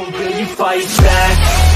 Will you fight back?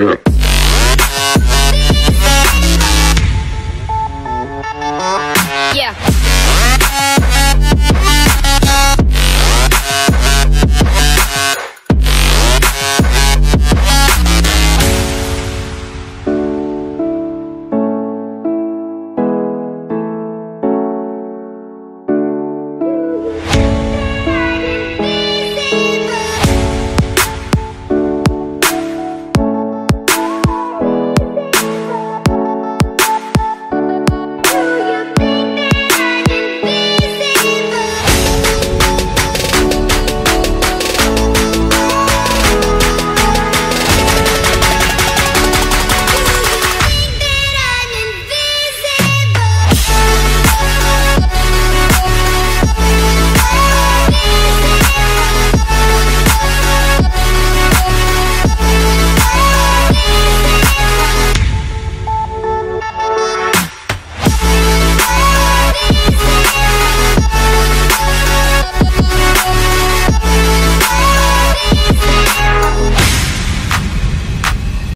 Yeah.